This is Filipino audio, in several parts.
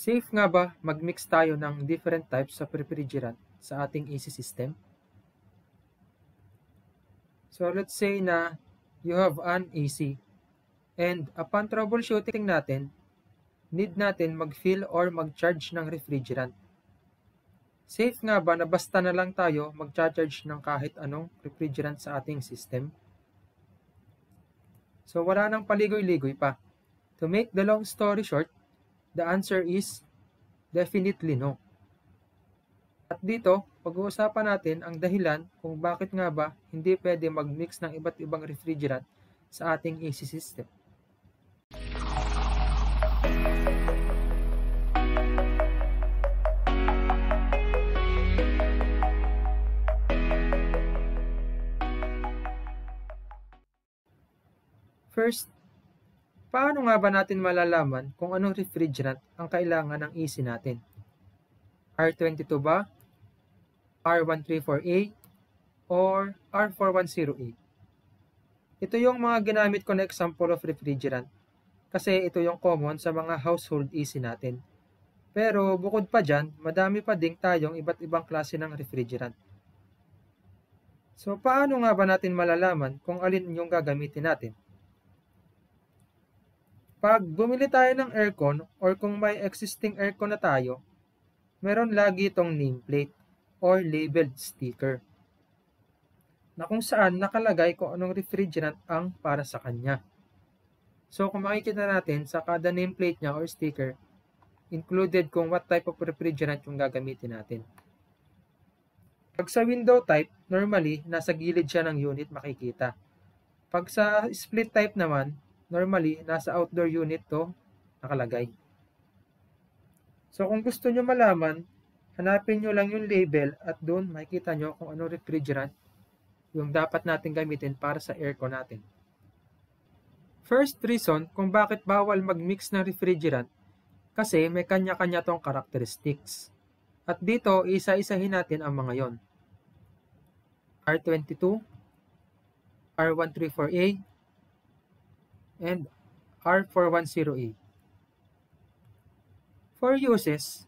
Safe nga ba mag-mix tayo ng different types of refrigerant sa ating AC system? So let's say na you have an AC and upon troubleshooting natin, need natin mag-fill or mag-charge ng refrigerant. Safe nga ba na basta na lang tayo mag-charge ng kahit anong refrigerant sa ating system? So wala nang paligoy-ligoy pa. To make the long story short, the answer is definitely no. At dito, pag-uusapan natin ang dahilan kung bakit nga ba hindi pwede mag-mix ng iba't ibang refrigerant sa ating AC system. First, paano nga ba natin malalaman kung anong refrigerant ang kailangan ng AC natin? R22 ba? R134A? Or R410A? Ito yung mga ginamit ko na example of refrigerant kasi ito yung common sa mga household AC natin. Pero bukod pa dyan, madami pa ding tayong iba't ibang klase ng refrigerant. So paano nga ba natin malalaman kung alin yung gagamitin natin? Pag bumili tayo ng aircon or kung may existing aircon na tayo, meron lagi itong nameplate or labeled sticker na kung saan nakalagay kung anong refrigerant ang para sa kanya. So kung makikita natin sa kada nameplate niya or sticker, included kung what type of refrigerant yung gagamitin natin. Pag sa window type, normally, nasa gilid siya ng unit makikita. Pag sa split type naman, normally, nasa outdoor unit to nakalagay. So, kung gusto nyo malaman, hanapin nyo lang yung label at doon makikita nyo kung anong refrigerant yung dapat natin gamitin para sa aircon natin. First reason kung bakit bawal mag-mix ng refrigerant kasi may kanya-kanya tong characteristics. At dito, isa-isahin natin ang mga yon. R22, R134A, and R410A. For uses,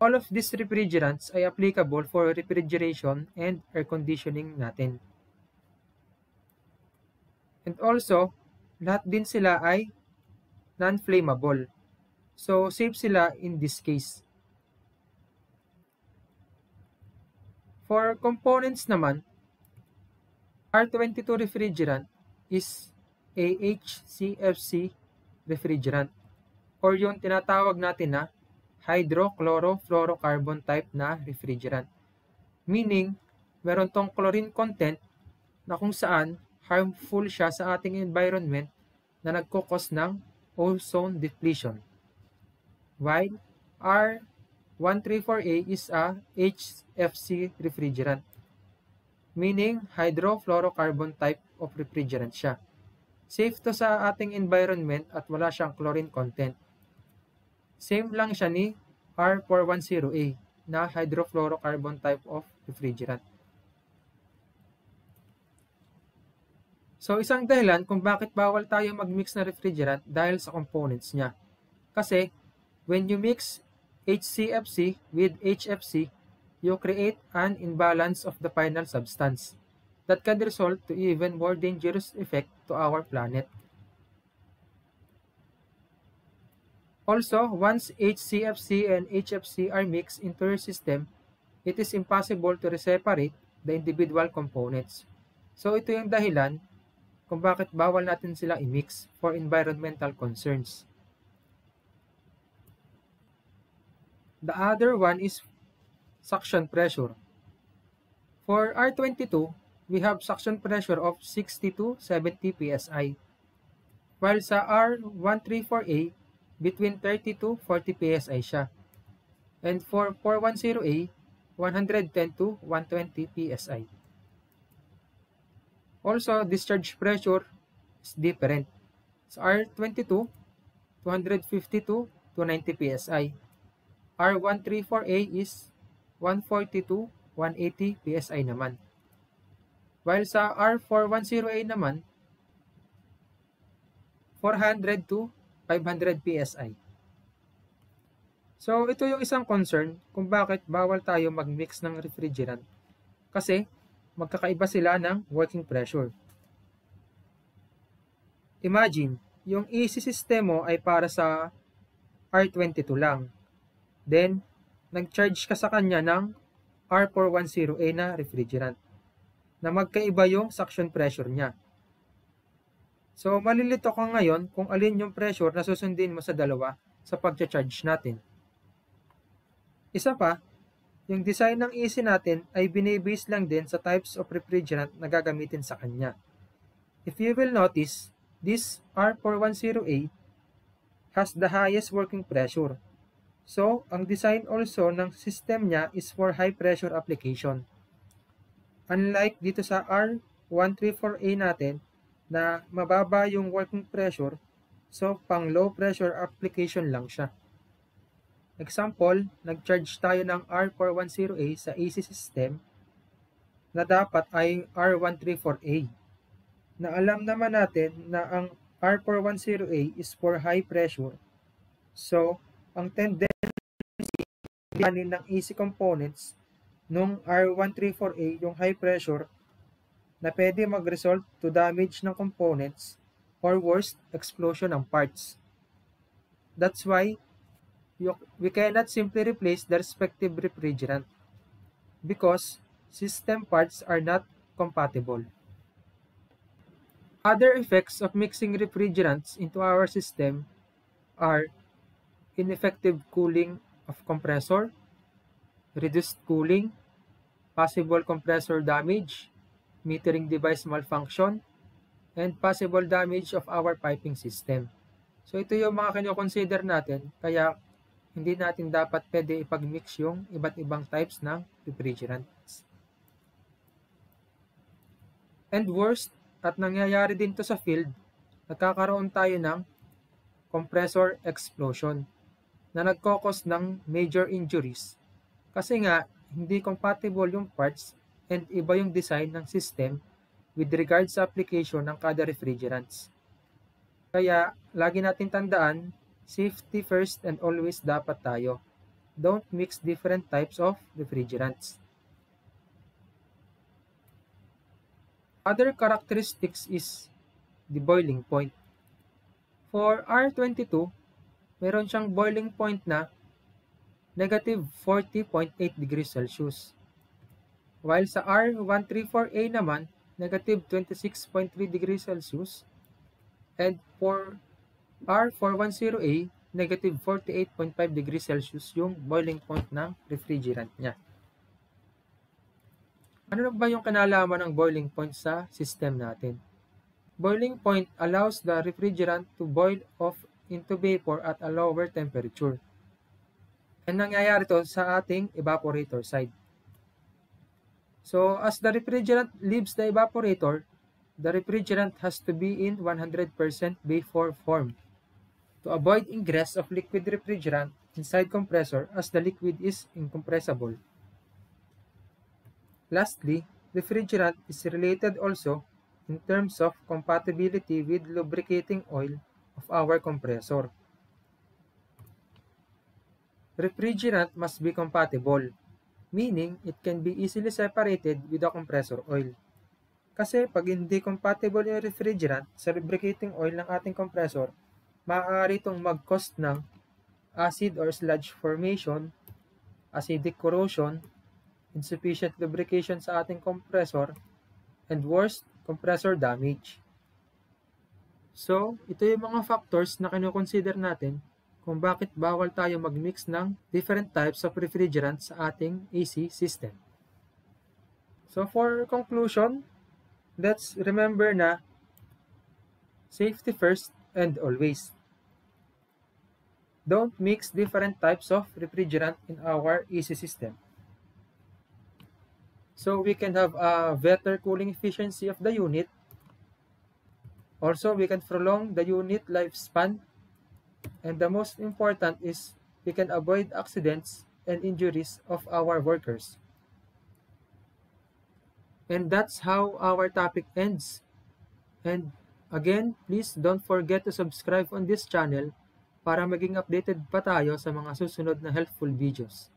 all of these refrigerants ay applicable for refrigeration and air conditioning natin. And also, lahat din sila ay non-flammable. So, safe sila in this case. For components naman, R22 refrigerant is AHCFC refrigerant or yung tinatawag natin na hydrochlorofluorocarbon type na refrigerant. Meaning, meron tong chlorine content na kung saan harmful siya sa ating environment na nagkukos ng ozone depletion. While R134A is a HFC refrigerant, meaning hydrofluorocarbon type of refrigerant siya. Safe to sa ating environment at wala siyang chlorine content. Same lang siya ni R410A na hydrofluorocarbon type of refrigerant. So isang dahilan kung bakit bawal tayo mag-mix na refrigerant dahil sa components niya. Kasi when you mix HCFC with HFC, you create an imbalance of the final substance that can result to even more dangerous effect to our planet. Also, once HCFC and HFC are mixed into your system, it is impossible to separate the individual components. So ito yung dahilan kung bakit bawal natin sila i-mix for environmental concerns. The other one is suction pressure. For R22, we have suction pressure of 60 to 70 psi. While sa R134A, between 30 to 40 psi siya. And for 410A, 110 to 120 psi. Also, discharge pressure is different. Sa R22, 250 to 290 psi. R134A is 140 to 180 psi naman. While sa R410A naman, 400 to 500 PSI. So, ito yung isang concern kung bakit bawal tayo mag-mix ng refrigerant. Kasi, magkakaiba sila ng working pressure. Imagine, yung AC system mo ay para sa R22 lang. Then, nag-charge ka sa kanya ng R410A na refrigerant na magkaiba yung suction pressure niya. So, malilito ka ngayon kung alin yung pressure na susundin mo sa dalawa sa pag-charge natin. Isa pa, yung design ng AC natin ay binibase lang din sa types of refrigerant na gagamitin sa kanya. If you will notice, this R410A has the highest working pressure. So, ang design also ng system niya is for high pressure application. Unlike dito sa R134A natin na mababa yung working pressure, so pang low pressure application lang siya. Example, nag-charge tayo ng R410A sa AC system na dapat ay R134A. Na alam naman natin na ang R410A is for high pressure. So, ang tendency ng AC components nung R134A yung high pressure na pwede mag-result to damage ng components or worst, explosion ng parts. That's why we cannot simply replace the respective refrigerant because system parts are not compatible. Other effects of mixing refrigerants into our system are ineffective cooling of compressor, reduced cooling, possible compressor damage, metering device malfunction, and possible damage of our piping system. So ito yung mga kino-consider natin kaya hindi natin dapat pwede ipag-mix yung iba't ibang types ng refrigerants. And worst, at nangyayari din to sa field, nagkakaroon tayo ng compressor explosion na nagkokos ng major injuries kasi nga hindi compatible yung parts and iba yung design ng system with regards sa application ng kada refrigerants. Kaya, lagi natin tandaan Safety first and always dapat tayo. Don't mix different types of refrigerants. Other characteristics is the boiling point. For R22, meron siyang boiling point na negative 40.8 degrees Celsius. While sa R134A naman, negative 26.3 degrees Celsius. And for R410A, negative 48.5 degrees Celsius yung boiling point ng refrigerant niya. Ano ba yung kanalaman ng boiling point sa system natin? Boiling point allows the refrigerant to boil off into vapor at a lower temperature. And nangyayari to sa ating evaporator side. So, as the refrigerant leaves the evaporator, the refrigerant has to be in 100% vapor form to avoid ingress of liquid refrigerant inside compressor as the liquid is incompressible. Lastly, refrigerant is related also in terms of compatibility with lubricating oil of our compressor. Refrigerant must be compatible, meaning it can be easily separated with the compressor oil. Kasi pag hindi compatible yung refrigerant sa lubricating oil ng ating compressor, maaari itong mag-cause ng acid or sludge formation, acidic corrosion, insufficient lubrication sa ating compressor, and worst, compressor damage. So, ito yung mga factors na kinoconsider natin kung bakit bawal tayo mag-mix ng different types of refrigerant sa ating AC system. So, for conclusion, let's remember na safety first and always. Don't mix different types of refrigerant in our AC system. So we can have a better cooling efficiency of the unit. Also, we can prolong the unit lifespan. And the most important is we can avoid accidents and injuries of our workers. And that's how our topic ends. And again, please don't forget to subscribe on this channel para maging updated pa tayo sa mga susunod na helpful videos.